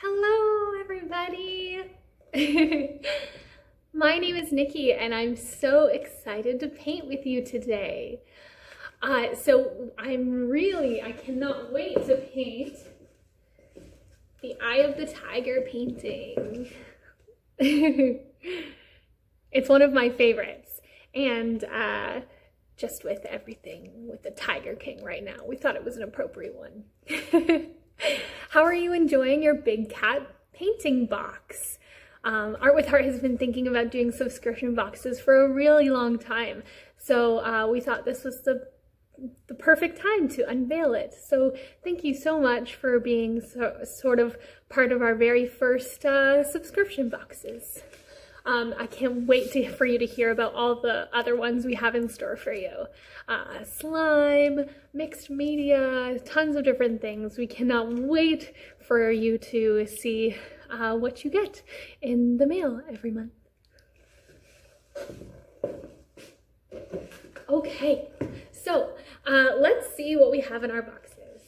Hello, everybody. My name is Nikki, and I'm so excited to paint with you today. Uh, so I'm really, I cannot wait to paint the Eye of the Tiger painting. it's one of my favorites. And uh, just with everything with the Tiger King right now, we thought it was an appropriate one. How are you enjoying your big cat painting box? Um, Art with Heart has been thinking about doing subscription boxes for a really long time. So uh, we thought this was the the perfect time to unveil it. So thank you so much for being so, sort of part of our very first uh, subscription boxes. Um, I can't wait to, for you to hear about all the other ones we have in store for you. Uh, slime, mixed media, tons of different things. We cannot wait for you to see uh, what you get in the mail every month. Okay, so uh, let's see what we have in our boxes.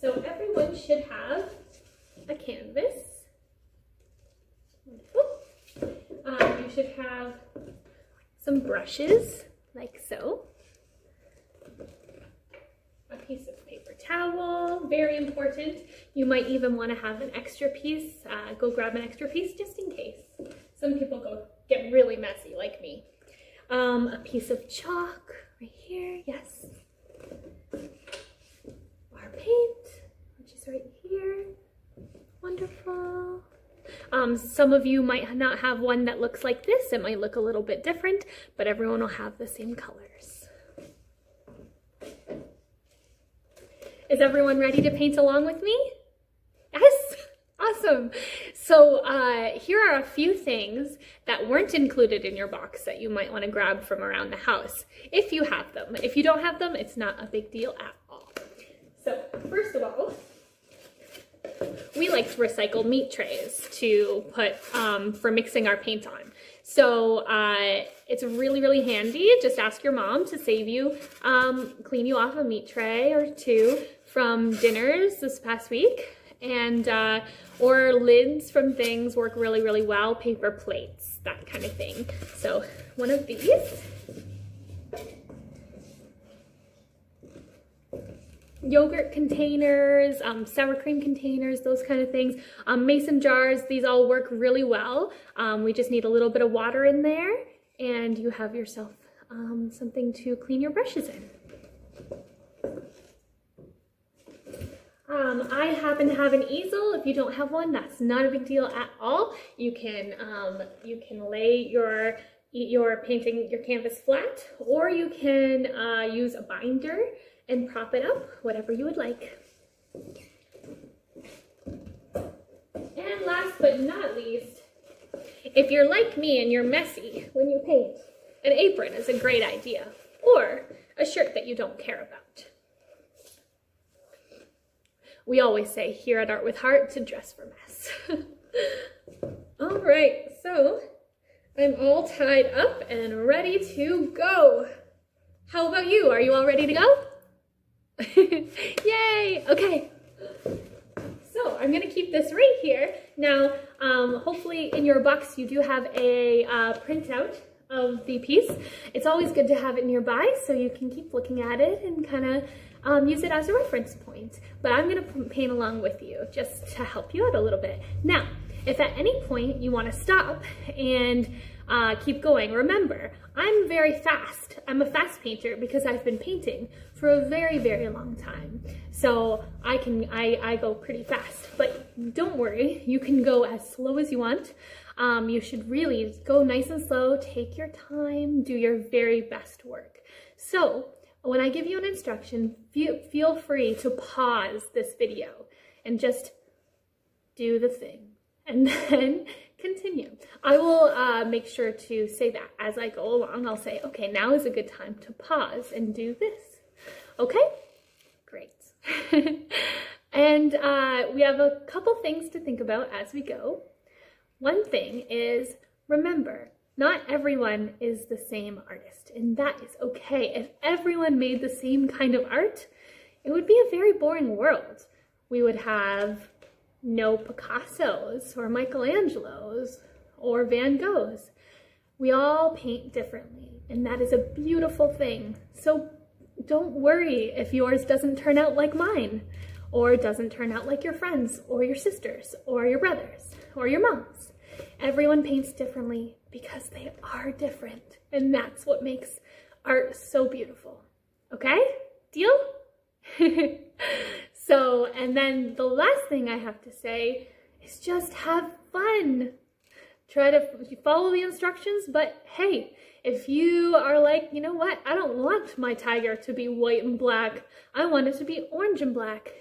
So everyone should have a canvas. Um, you should have some brushes, like so. A piece of paper towel, very important. You might even want to have an extra piece. Uh, go grab an extra piece just in case. Some people go get really messy like me. Um, a piece of chalk right here, yes. Our paint, which is right here. Wonderful. Um, some of you might not have one that looks like this. It might look a little bit different, but everyone will have the same colors. Is everyone ready to paint along with me? Yes? Awesome. So uh, here are a few things that weren't included in your box that you might want to grab from around the house, if you have them. If you don't have them, it's not a big deal at all. So first of all, we like to recycle meat trays to put um, for mixing our paint on. So uh, it's really, really handy. Just ask your mom to save you, um, clean you off a meat tray or two from dinners this past week. And, uh, or lids from things work really, really well. Paper plates, that kind of thing. So one of these yogurt containers, um, sour cream containers, those kind of things. Um, mason jars, these all work really well. Um, we just need a little bit of water in there and you have yourself um, something to clean your brushes in. Um, I happen to have an easel. If you don't have one, that's not a big deal at all. You can um, you can lay your your painting your canvas flat, or you can uh, use a binder and prop it up, whatever you would like. And last but not least, if you're like me and you're messy when you paint, an apron is a great idea, or a shirt that you don't care about. We always say here at Art with Heart to dress for mess. all right, so I'm all tied up and ready to go. How about you? Are you all ready to go? Yay! Okay. So I'm gonna keep this right here. Now, um, hopefully in your box you do have a uh, printout of the piece. It's always good to have it nearby so you can keep looking at it and kind of um, use it as a reference point. But I'm gonna paint along with you just to help you out a little bit. Now, if at any point you wanna stop and uh, keep going, remember, I'm very fast. I'm a fast painter because I've been painting for a very, very long time. So I can, I, I go pretty fast, but don't worry, you can go as slow as you want. Um, you should really go nice and slow, take your time, do your very best work. So when I give you an instruction, feel, feel free to pause this video and just do the thing. And then continue. I will uh, make sure to say that as I go along. I'll say, okay, now is a good time to pause and do this. Okay? Great. and uh, we have a couple things to think about as we go. One thing is, remember, not everyone is the same artist, and that is okay. If everyone made the same kind of art, it would be a very boring world. We would have no Picasso's or Michelangelo's or Van Gogh's. We all paint differently, and that is a beautiful thing. So don't worry if yours doesn't turn out like mine, or doesn't turn out like your friends, or your sisters, or your brothers, or your moms. Everyone paints differently because they are different, and that's what makes art so beautiful. Okay? Deal? so, and then the last thing I have to say is just have fun. Try to follow the instructions, but hey, if you are like, you know what, I don't want my tiger to be white and black, I want it to be orange and black,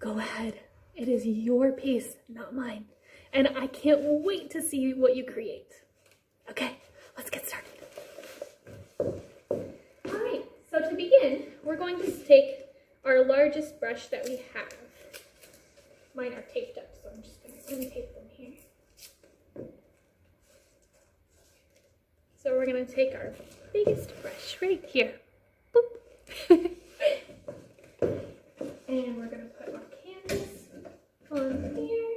go ahead. It is your piece, not mine. And I can't wait to see what you create. Okay, let's get started. All right, so to begin, we're going to take our largest brush that we have. Mine are taped up, so I'm just going to untape them here. So we're going to take our biggest brush right here. And we're going to put our canvas on here.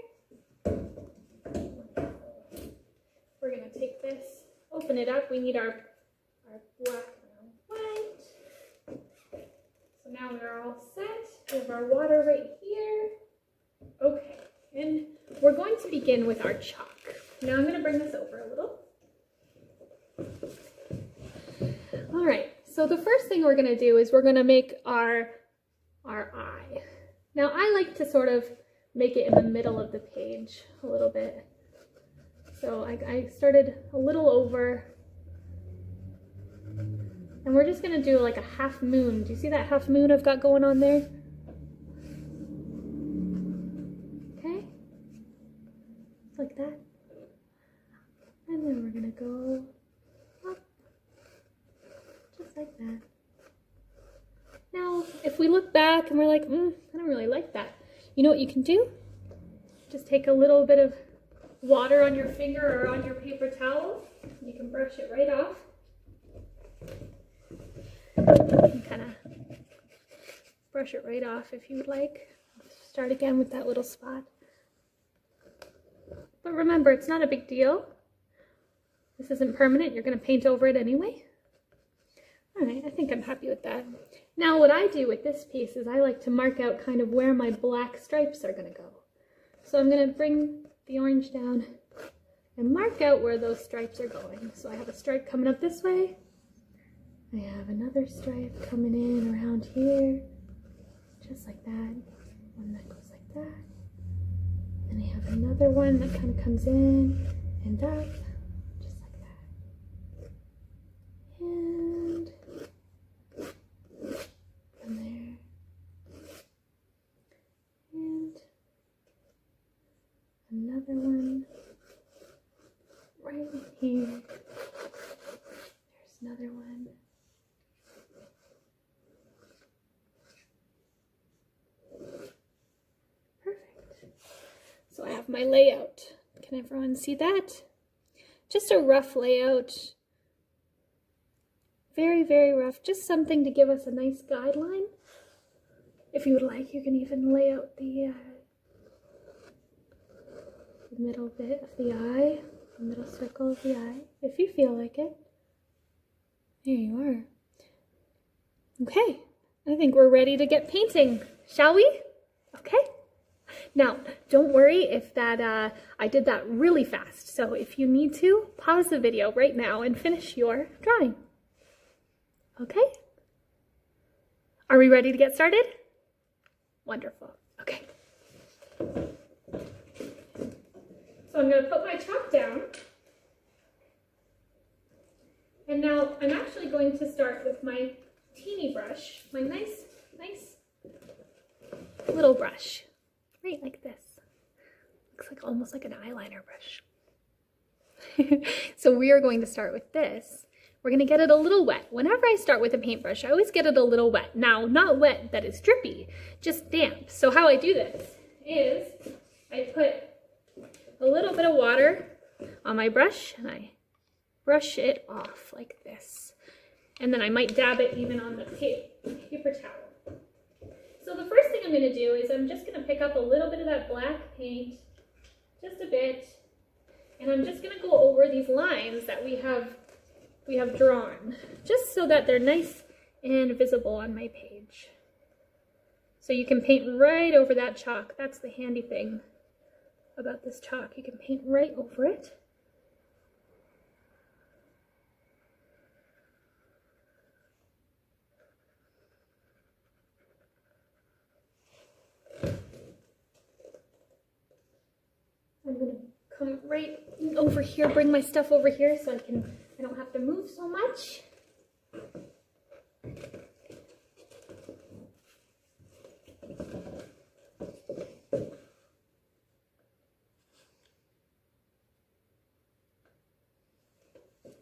We're going to take this, open it up. We need our, our black now we're all set. We have our water right here. Okay, and we're going to begin with our chalk. Now I'm going to bring this over a little. All right, so the first thing we're gonna do is we're gonna make our, our eye. Now I like to sort of make it in the middle of the page a little bit. So I, I started a little over and we're just gonna do like a half moon. Do you see that half moon I've got going on there? Okay, like that. And then we're gonna go up, just like that. Now, if we look back and we're like, mm, I don't really like that, you know what you can do? Just take a little bit of water on your finger or on your paper towel. You can brush it right off. You kind of brush it right off if you would like. Start again with that little spot. But remember, it's not a big deal. This isn't permanent. You're going to paint over it anyway. All right, I think I'm happy with that. Now what I do with this piece is I like to mark out kind of where my black stripes are gonna go. So I'm gonna bring the orange down and mark out where those stripes are going. So I have a stripe coming up this way. I have another stripe coming in around here, just like that. One that goes like that. And I have another one that kind of comes in and up, just like that. And from there. And another one right here. There's another one. Perfect. So I have my layout. Can everyone see that? Just a rough layout. Very, very rough. Just something to give us a nice guideline. If you would like, you can even lay out the uh, the middle bit of the eye, the middle circle of the eye, if you feel like it. There you are. Okay, I think we're ready to get painting, shall we? Okay. Now, don't worry if that uh, I did that really fast. So if you need to, pause the video right now and finish your drawing. Okay? Are we ready to get started? Wonderful. Okay. So I'm going to put my chalk down. And now I'm actually going to start with my teeny brush, my nice, nice little brush, right like this. Looks like almost like an eyeliner brush. so we are going to start with this. We're going to get it a little wet. Whenever I start with a paintbrush, I always get it a little wet. Now, not wet that is drippy, just damp. So how I do this is I put a little bit of water on my brush and I brush it off like this. And then I might dab it even on the paper towel. So the first thing I'm going to do is I'm just going to pick up a little bit of that black paint, just a bit, and I'm just going to go over these lines that we have we have drawn, just so that they're nice and visible on my page. So you can paint right over that chalk. That's the handy thing about this chalk. You can paint right over it. I'm gonna come right over here, bring my stuff over here so I can, I don't have to move so much.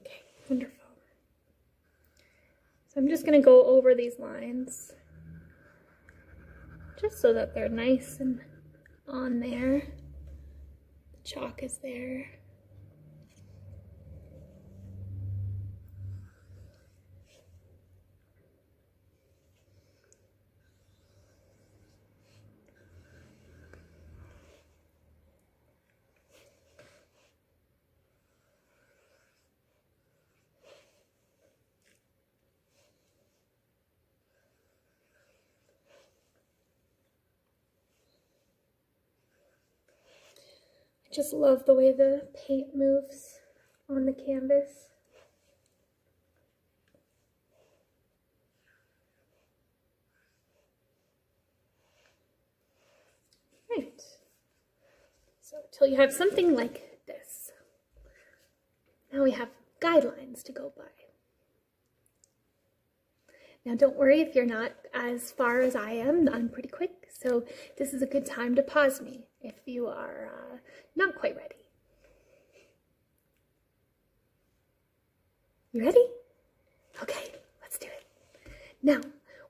Okay, wonderful. So I'm just gonna go over these lines just so that they're nice and on there chalk is there. Just love the way the paint moves on the canvas. Right. So until you have something like this, now we have guidelines to go by. Now don't worry if you're not as far as I am, I'm pretty quick, so this is a good time to pause me if you are uh, not quite ready. You ready? Okay, let's do it. Now,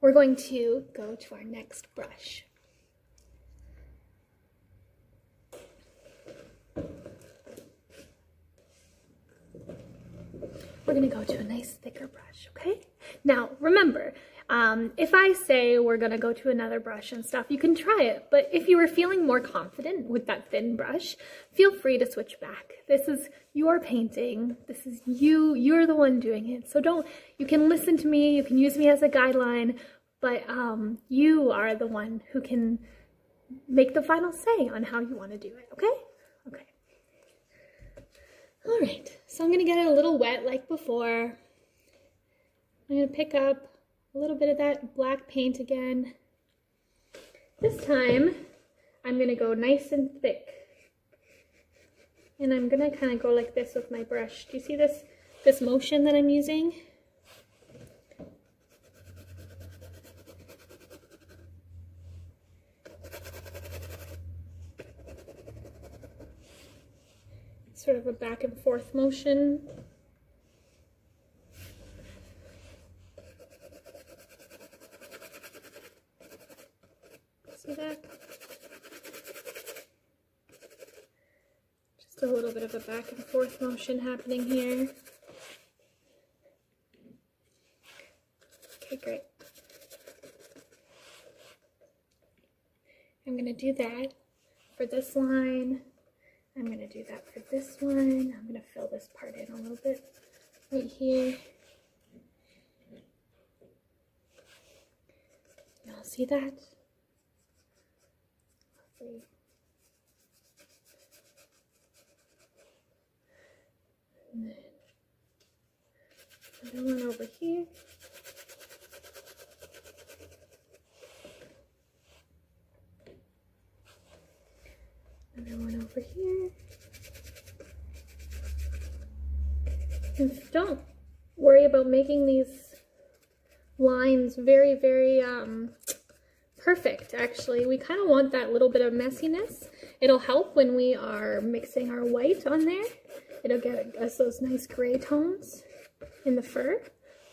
we're going to go to our next brush. We're gonna go to a nice thicker brush, okay? Now, remember, um, if I say we're gonna go to another brush and stuff, you can try it. But if you were feeling more confident with that thin brush, feel free to switch back. This is your painting. This is you, you're the one doing it. So don't, you can listen to me, you can use me as a guideline, but um, you are the one who can make the final say on how you wanna do it, okay? Okay. All right, so I'm gonna get it a little wet like before. I'm gonna pick up a little bit of that black paint again. This time, I'm going to go nice and thick. And I'm going to kind of go like this with my brush. Do you see this, this motion that I'm using? Sort of a back and forth motion. See that? Just a little bit of a back and forth motion happening here. Okay, great. I'm going to do that for this line. I'm going to do that for this one. I'm going to fill this part in a little bit right here. Y'all see that? Lovely. And then another one over here. Another one over here. And don't worry about making these lines very, very um, perfect, actually. We kind of want that little bit of messiness. It'll help when we are mixing our white on there. It'll get us those nice gray tones in the fur.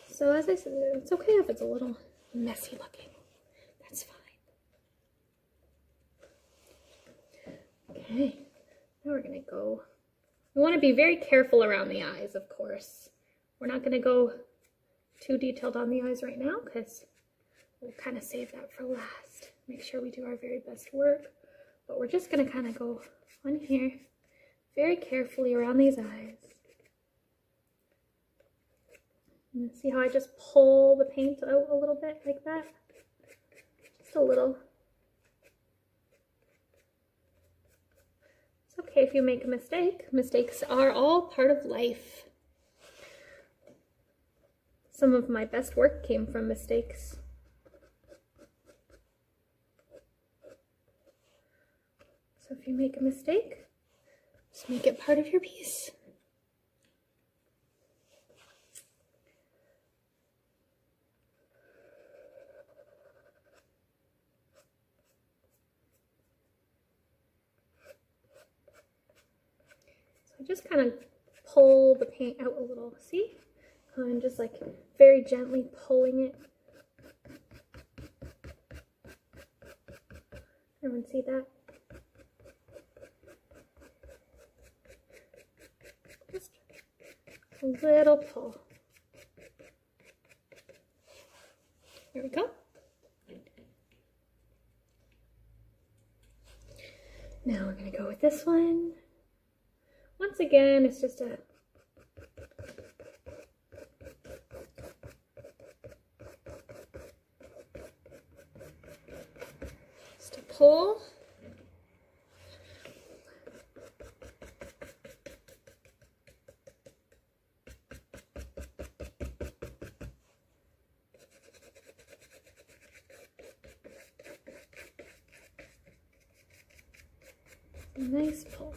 So as I said, it's okay if it's a little messy looking. That's fine. Okay, now we're gonna go. We want to be very careful around the eyes, of course. We're not gonna go too detailed on the eyes right now because we'll kind of save that for last. make sure we do our very best work. But we're just gonna kind of go on here very carefully around these eyes. And see how I just pull the paint out a little bit like that? Just a little. It's okay if you make a mistake. Mistakes are all part of life. Some of my best work came from mistakes. So if you make a mistake, just make it part of your piece. So just kind of pull the paint out a little, see? And just like very gently pulling it. Everyone see that? Just a little pull. There we go. Now we're going to go with this one. Once again, it's just a just a pull. Nice pull.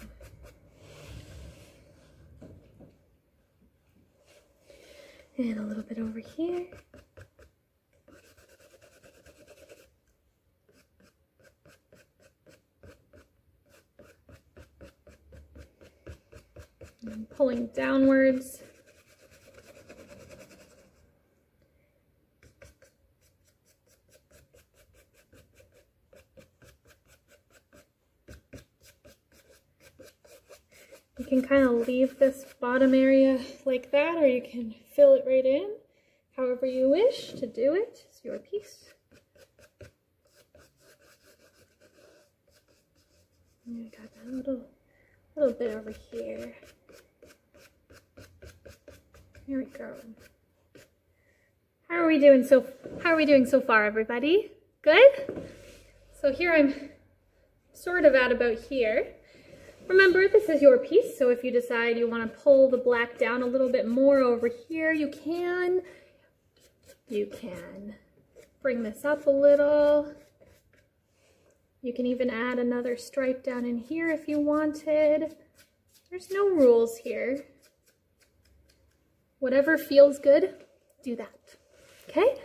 And a little bit over here. And pulling downwards. Kind of leave this bottom area like that, or you can fill it right in, however you wish to do it. It's your piece. And I got that little, little bit over here. Here we go. How are we doing so, how are we doing so far, everybody? Good? So here I'm sort of at about here. Remember, this is your piece, so if you decide you want to pull the black down a little bit more over here, you can. You can bring this up a little. You can even add another stripe down in here if you wanted. There's no rules here. Whatever feels good, do that. Okay?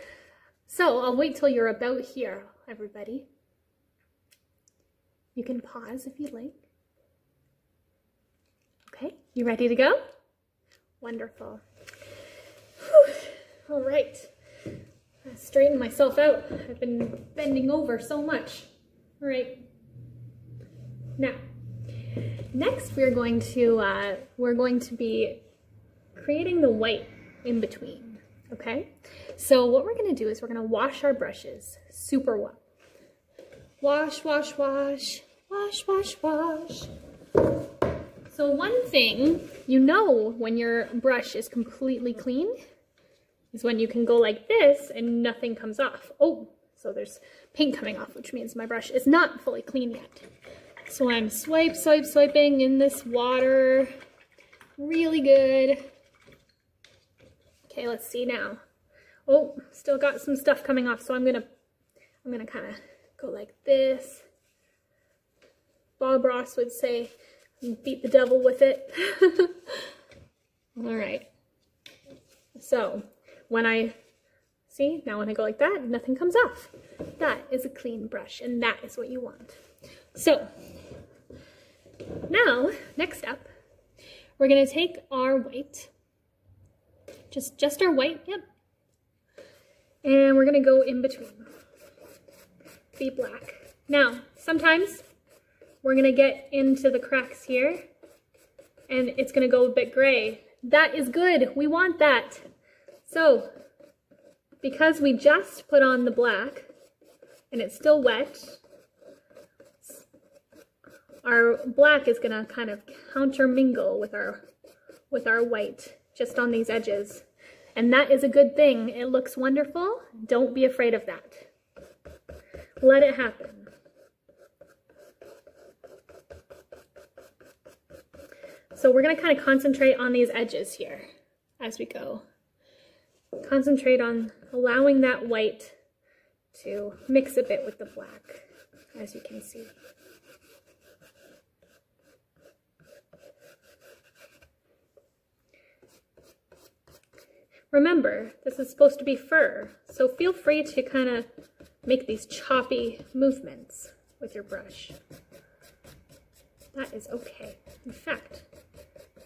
So I'll wait till you're about here, everybody. You can pause if you'd like. You ready to go? Wonderful. Whew. All right, I straighten myself out. I've been bending over so much. All right, now, next we're going to, uh, we're going to be creating the white in between, okay? So what we're gonna do is we're gonna wash our brushes super well. Wash, wash, wash, wash, wash, wash. So one thing you know when your brush is completely clean is when you can go like this and nothing comes off. Oh, so there's paint coming off, which means my brush is not fully clean yet. So I'm swipe, swipe, swiping in this water. Really good. Okay, let's see now. Oh, still got some stuff coming off, so I'm gonna, I'm gonna kind of go like this. Bob Ross would say, beat the devil with it. All right. So when I, see, now when I go like that, nothing comes off. That is a clean brush and that is what you want. So now, next up, we're gonna take our white, just, just our white, yep. And we're gonna go in between, be black. Now, sometimes we're gonna get into the cracks here and it's gonna go a bit gray. That is good, we want that. So, because we just put on the black and it's still wet, our black is gonna kind of countermingle with our with our white just on these edges. And that is a good thing. It looks wonderful. Don't be afraid of that. Let it happen. So we're gonna kind of concentrate on these edges here as we go. Concentrate on allowing that white to mix a bit with the black, as you can see. Remember, this is supposed to be fur, so feel free to kind of make these choppy movements with your brush. That is okay. In fact,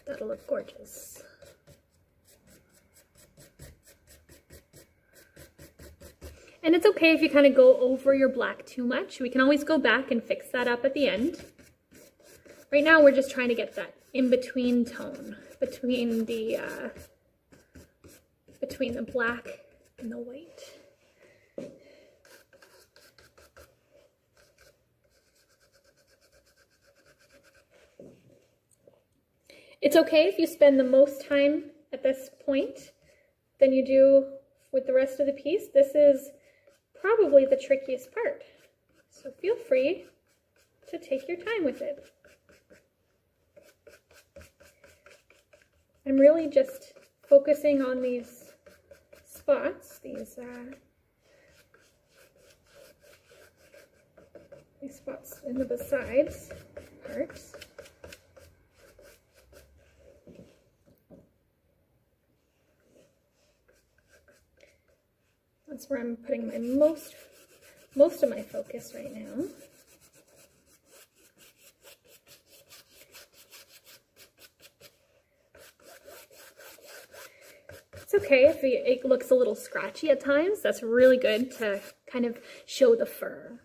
that'll look gorgeous. And it's okay if you kind of go over your black too much. We can always go back and fix that up at the end. Right now, we're just trying to get that in-between tone between the uh, between the black and the white. It's okay if you spend the most time at this point than you do with the rest of the piece. This is probably the trickiest part. So feel free to take your time with it. I'm really just focusing on these spots, these uh, these spots in the besides parts. That's where I'm putting my most, most of my focus right now. It's okay if it looks a little scratchy at times. That's really good to kind of show the fur.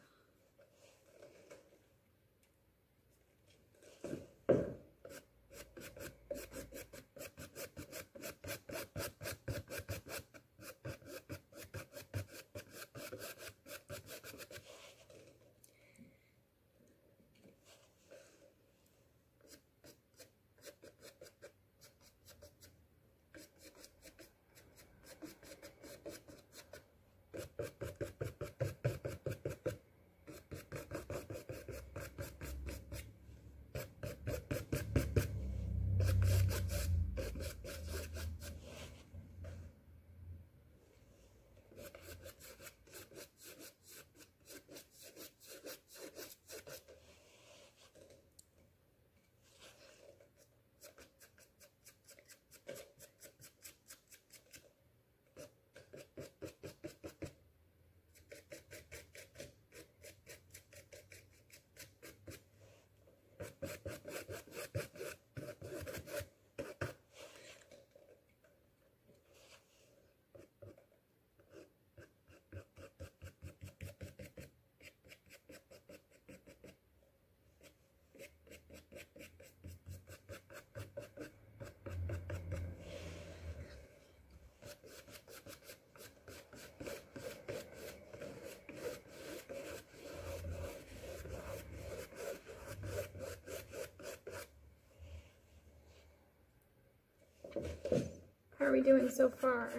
How are we doing so far?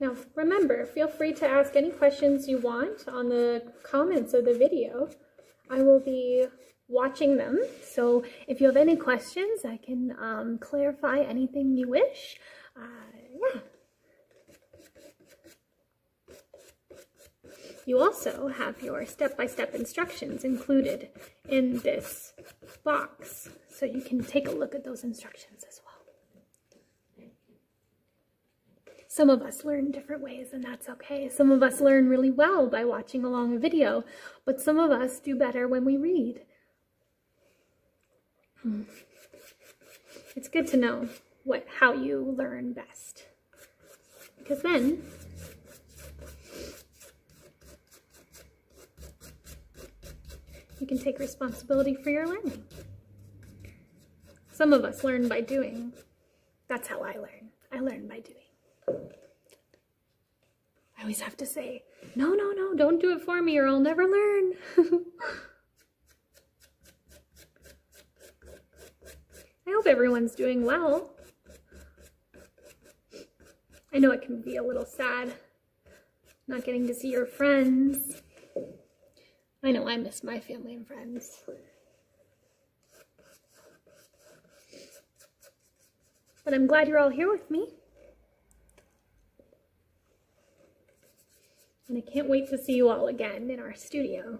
Now, remember, feel free to ask any questions you want on the comments of the video. I will be watching them, so if you have any questions, I can um, clarify anything you wish. Uh, yeah. You also have your step-by-step -step instructions included in this box, so you can take a look at those instructions as well. Some of us learn different ways and that's okay. Some of us learn really well by watching along a video, but some of us do better when we read. Hmm. It's good to know what how you learn best. Because then you can take responsibility for your learning. Some of us learn by doing. That's how I learn. I learn by doing. I always have to say, No, no, no, don't do it for me or I'll never learn. I hope everyone's doing well. I know it can be a little sad not getting to see your friends. I know I miss my family and friends. But I'm glad you're all here with me. And I can't wait to see you all again in our studio.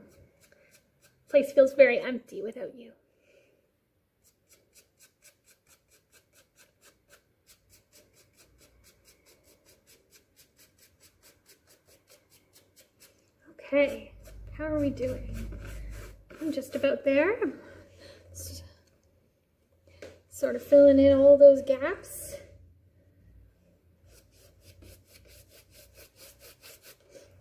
place feels very empty without you. Okay, how are we doing? I'm just about there. Sort of filling in all those gaps.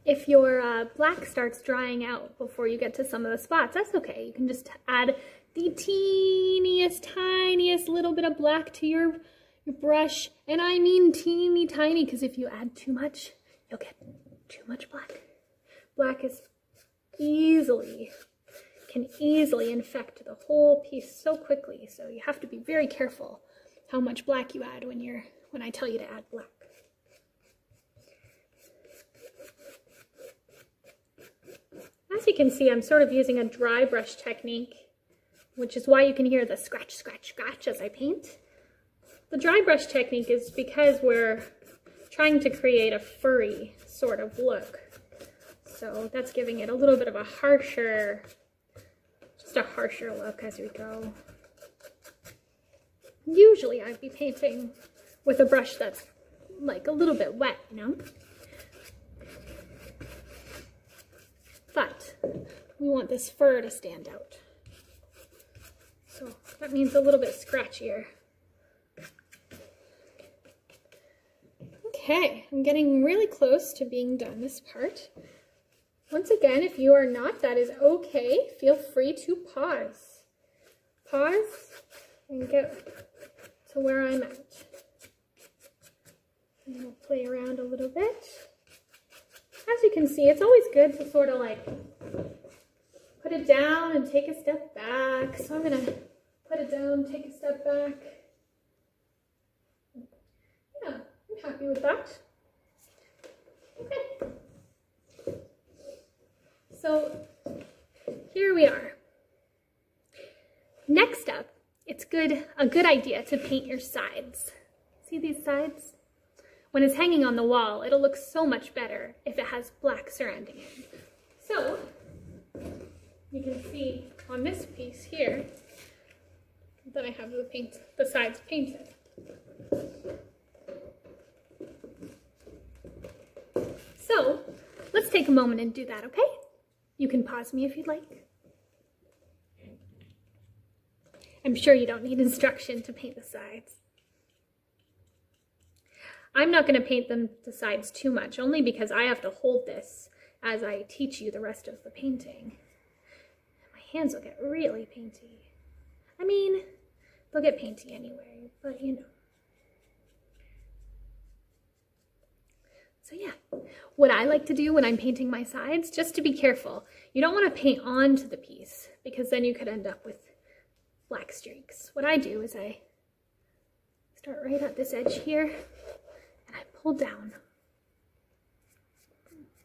If your uh, black starts drying out before you get to some of the spots, that's okay. You can just add the teeniest, tiniest little bit of black to your, your brush. And I mean teeny tiny, because if you add too much, you'll get too much black black is easily, can easily infect the whole piece so quickly. So you have to be very careful how much black you add when you're, when I tell you to add black. As you can see, I'm sort of using a dry brush technique, which is why you can hear the scratch, scratch, scratch as I paint. The dry brush technique is because we're trying to create a furry sort of look. So that's giving it a little bit of a harsher, just a harsher look as we go. Usually I'd be painting with a brush that's like a little bit wet, you know? But we want this fur to stand out. So that means a little bit scratchier. Okay, I'm getting really close to being done this part. Once again, if you are not, that is okay. Feel free to pause. Pause and get to where I'm at. And we'll play around a little bit. As you can see, it's always good to sort of like put it down and take a step back. So I'm going to put it down, take a step back. Yeah, I'm happy with that. Okay. So here we are. Next up, it's good a good idea to paint your sides. See these sides? When it's hanging on the wall, it'll look so much better if it has black surrounding it. So, you can see on this piece here that I have the paint, the sides painted. So, let's take a moment and do that, okay? You can pause me if you'd like. I'm sure you don't need instruction to paint the sides. I'm not going to paint them the sides too much, only because I have to hold this as I teach you the rest of the painting. My hands will get really painty. I mean, they'll get painty anyway, but you know. So yeah, what I like to do when I'm painting my sides, just to be careful, you don't want to paint onto the piece because then you could end up with black streaks. What I do is I start right at this edge here pull down.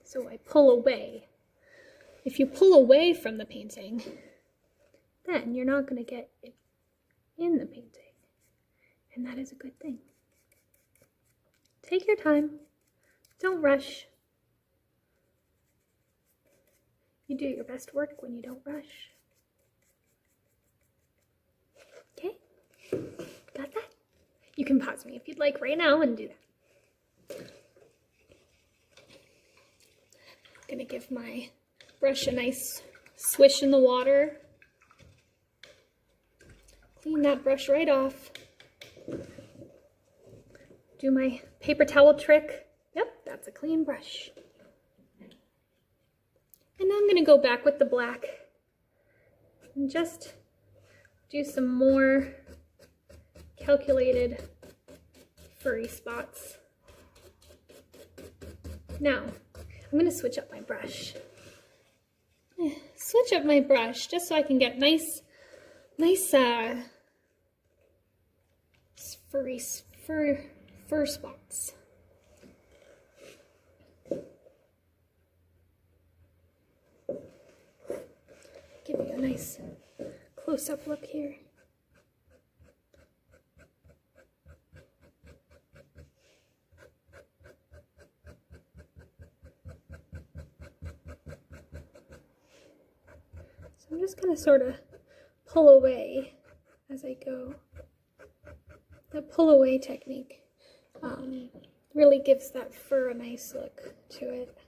So I pull away. If you pull away from the painting, then you're not going to get it in the painting. And that is a good thing. Take your time. Don't rush. You do your best work when you don't rush. Okay? Got that? You can pause me if you'd like right now and do that. I'm gonna give my brush a nice swish in the water. Clean that brush right off. Do my paper towel trick. Yep, that's a clean brush. And now I'm going to go back with the black and just do some more calculated furry spots. Now, I'm going to switch up my brush. Switch up my brush just so I can get nice, nice, uh, furry, fur, fur spots. Give you a nice close-up look here. I'm just going to sort of pull away as I go. That pull away technique um, really gives that fur a nice look to it.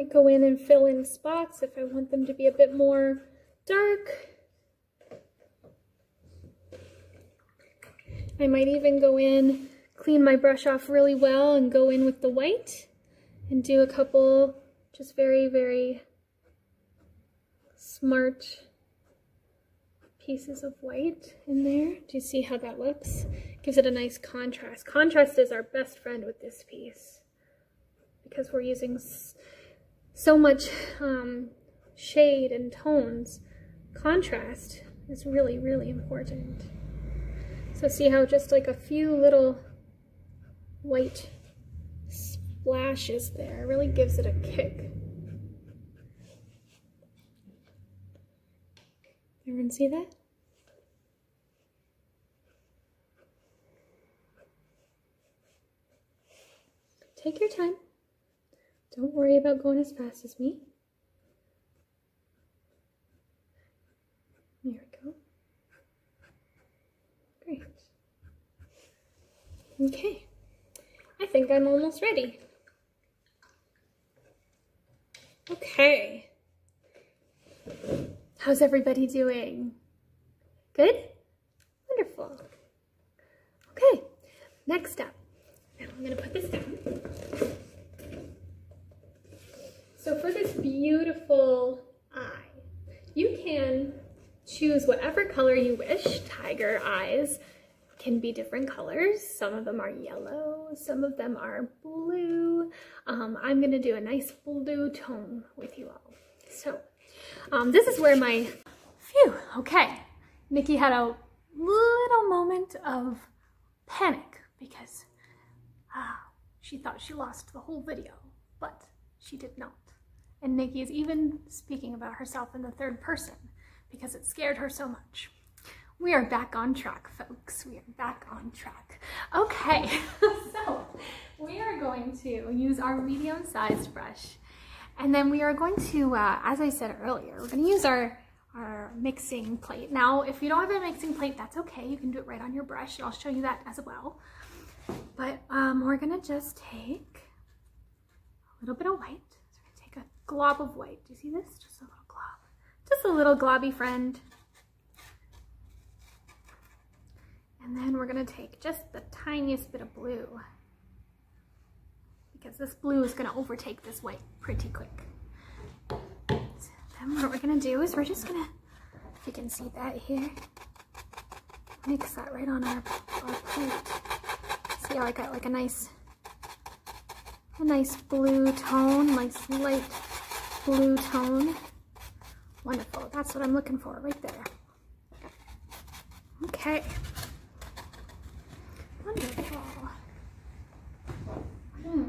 Might go in and fill in spots if I want them to be a bit more dark. I might even go in, clean my brush off really well and go in with the white and do a couple just very, very smart pieces of white in there. Do you see how that looks? Gives it a nice contrast. Contrast is our best friend with this piece because we're using so much um, shade and tones. Contrast is really, really important. So see how just like a few little white splashes there really gives it a kick. Everyone see that? Take your time. Don't worry about going as fast as me. There we go. Great. Okay. I think I'm almost ready. Okay. How's everybody doing? Good? Wonderful. Okay, next up. Now I'm gonna put this down. So for this beautiful eye, you can choose whatever color you wish. Tiger eyes can be different colors. Some of them are yellow, some of them are blue. Um, I'm gonna do a nice blue tone with you all. So um, this is where my, phew, okay. Nikki had a little moment of panic because uh, she thought she lost the whole video, but she did not. And Nikki is even speaking about herself in the third person because it scared her so much. We are back on track, folks. We are back on track. Okay, so we are going to use our medium-sized brush and then we are going to, uh, as I said earlier, we're to use our, our mixing plate. Now, if you don't have a mixing plate, that's okay. You can do it right on your brush. and I'll show you that as well. But um, we're going to just take a little bit of white. So we're going to take a glob of white. Do you see this? Just a little glob. Just a little globby friend. And then we're going to take just the tiniest bit of blue because this blue is gonna overtake this white pretty quick. then what we're gonna do is we're just gonna, if you can see that here, mix that right on our, our plate. See how I got like a nice, a nice blue tone, nice light blue tone. Wonderful, that's what I'm looking for right there. Okay. Wonderful. Hmm.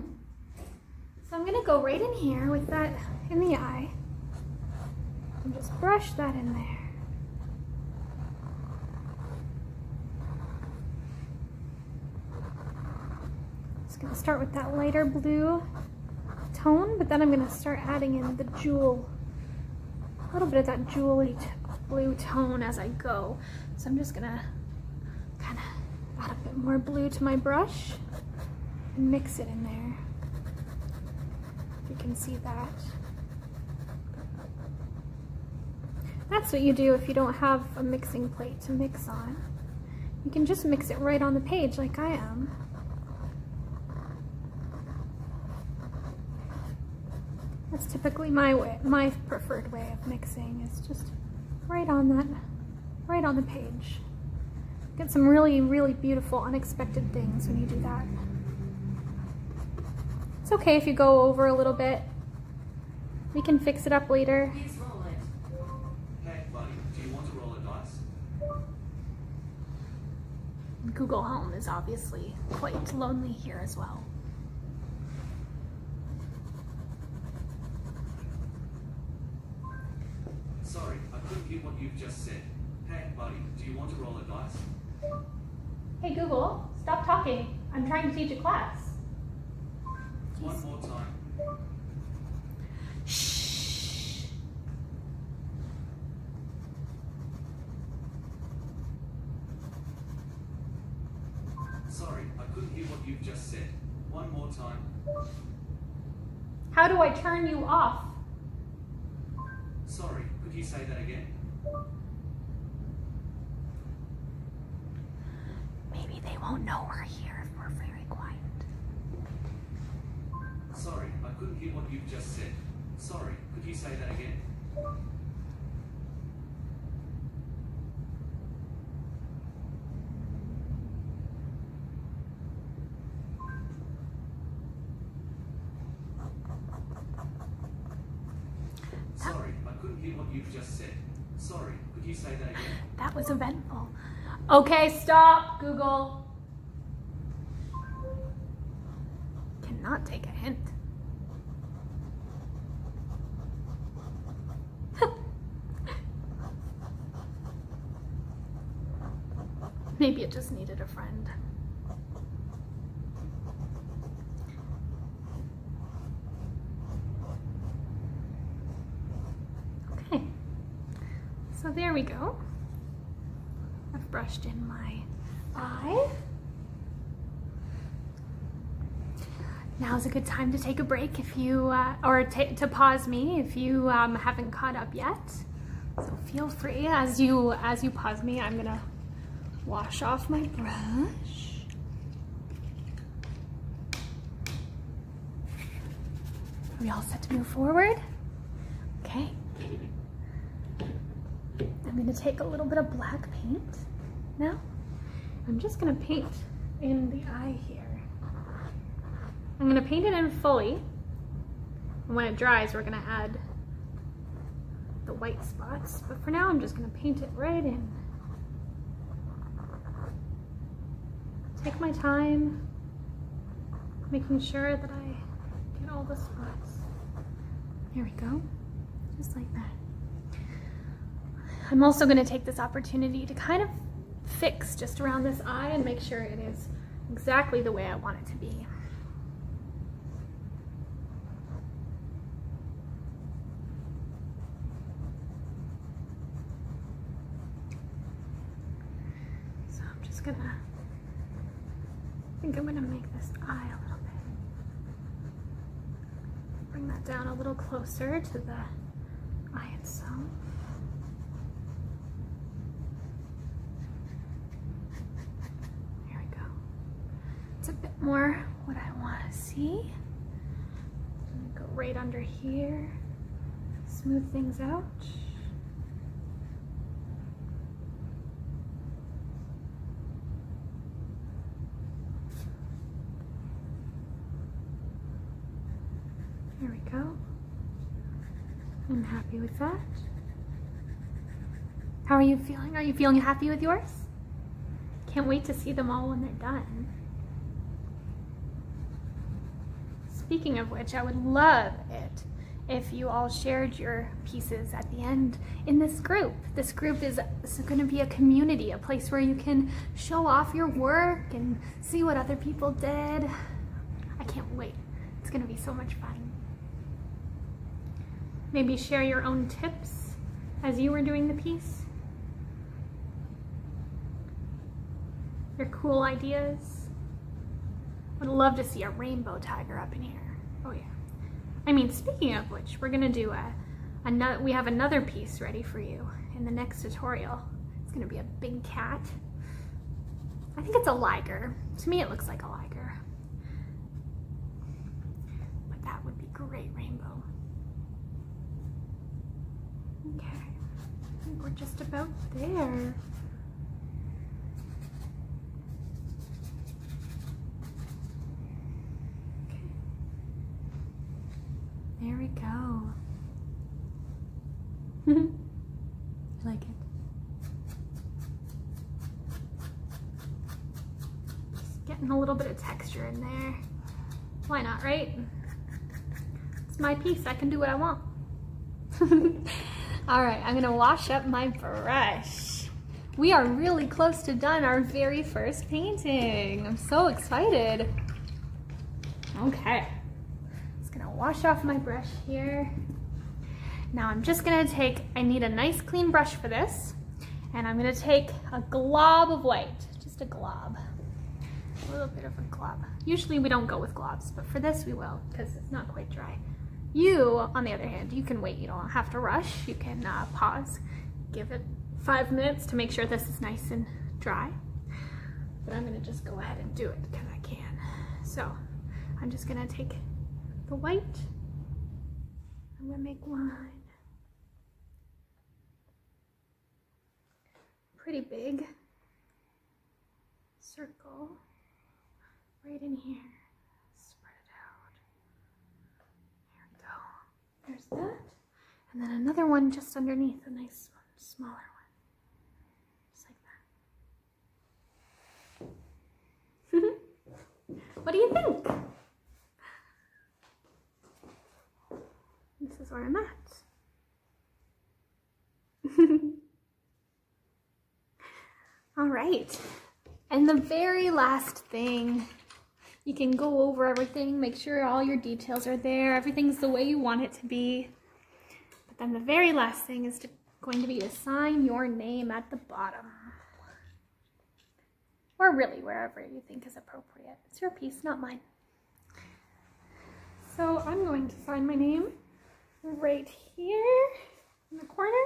So I'm gonna go right in here with that in the eye and just brush that in there. Just gonna start with that lighter blue tone, but then I'm gonna start adding in the jewel a little bit of that jewelry blue tone as I go. So I'm just gonna kind of add a bit more blue to my brush and mix it in there. You can see that. That's what you do if you don't have a mixing plate to mix on. You can just mix it right on the page like I am. Typically my way, my preferred way of mixing is just right on that, right on the page. Get some really, really beautiful unexpected things when you do that. It's okay if you go over a little bit. We can fix it up later. Google Home is obviously quite lonely here as well. Sorry, I couldn't hear what you've just said. Hey, buddy, do you want to roll a dice? Hey Google, stop talking. I'm trying to teach a class. One more time. Shh. Sorry, I couldn't hear what you've just said. One more time. How do I turn you off? Sorry, could you say that again? Maybe they Oh, won't know we're here if we're very quiet. Sorry, I couldn't hear what you've just said. Sorry, could you say that again? Sorry, I couldn't hear what you've just said. Sorry, could you say that again? That was eventful. Okay, stop, Google. Cannot take a hint. Maybe it just needed a friend. Okay, so there we go. I've brushed in my eye. Now is a good time to take a break if you, uh, or to pause me if you um, haven't caught up yet. So feel free as you as you pause me. I'm gonna wash off my brush. Are we all set to move forward? Okay. I'm gonna take a little bit of black paint now. I'm just gonna paint in the eye here. I'm gonna paint it in fully. And when it dries, we're gonna add the white spots. But for now, I'm just gonna paint it right in. Take my time, making sure that I get all the spots. There we go, just like that. I'm also gonna take this opportunity to kind of fix just around this eye and make sure it is exactly the way I want it to be. So I'm just gonna, I think I'm gonna make this eye a little bit. Bring that down a little closer to the eye itself. There we go. It's a bit more what I want to see. Go right under here. Smooth things out. There we go. I'm happy with that. How are you feeling? Are you feeling happy with yours? Can't wait to see them all when they're done. Speaking of which, I would love it if you all shared your pieces at the end in this group. This group is, is going to be a community, a place where you can show off your work and see what other people did. I can't wait. It's going to be so much fun. Maybe share your own tips as you were doing the piece? Your cool ideas? Would love to see a rainbow tiger up in here. Oh yeah. I mean, speaking of which, we're gonna do a, another, we have another piece ready for you in the next tutorial. It's gonna be a big cat. I think it's a liger. To me, it looks like a liger. But that would be great rainbow. Okay, I think we're just about there. There we go. you like it? Just getting a little bit of texture in there. Why not, right? It's my piece. I can do what I want. All right, I'm gonna wash up my brush. We are really close to done our very first painting. I'm so excited. Okay, just gonna wash off my brush here. Now I'm just gonna take, I need a nice clean brush for this, and I'm gonna take a glob of white, just a glob. A little bit of a glob. Usually we don't go with globs, but for this we will, because it's not quite dry. You, on the other hand, you can wait. You don't have to rush. You can uh, pause, give it five minutes to make sure this is nice and dry. But I'm gonna just go ahead and do it because I can. So I'm just gonna take the white. I'm gonna make one pretty big circle right in here. There's that. And then another one just underneath, a nice one, smaller one. Just like that. what do you think? This is where I'm at. All right. And the very last thing you can go over everything, make sure all your details are there, everything's the way you want it to be. But then the very last thing is to, going to be to sign your name at the bottom. Or really wherever you think is appropriate. It's your piece, not mine. So I'm going to sign my name right here in the corner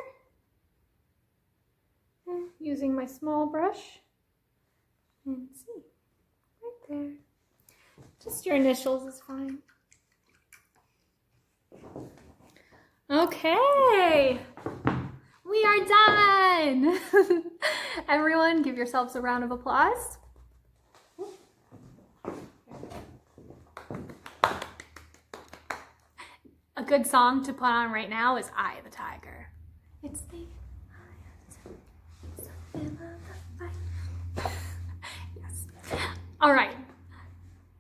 using my small brush and see right there. Just your initials is fine. Okay, we are done. Everyone give yourselves a round of applause. A good song to put on right now is of the Tiger. It's the. All right.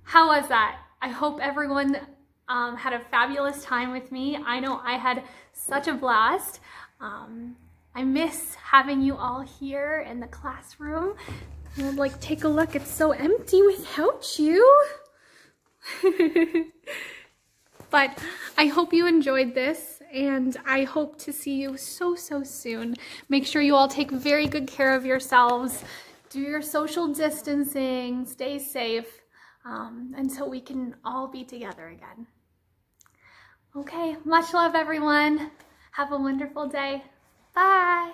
How was that? I hope everyone um, had a fabulous time with me. I know I had such a blast. Um, I miss having you all here in the classroom. Like, take a look, it's so empty without you. but I hope you enjoyed this and I hope to see you so, so soon. Make sure you all take very good care of yourselves. Do your social distancing, stay safe um, until we can all be together again. Okay, much love everyone. Have a wonderful day. Bye.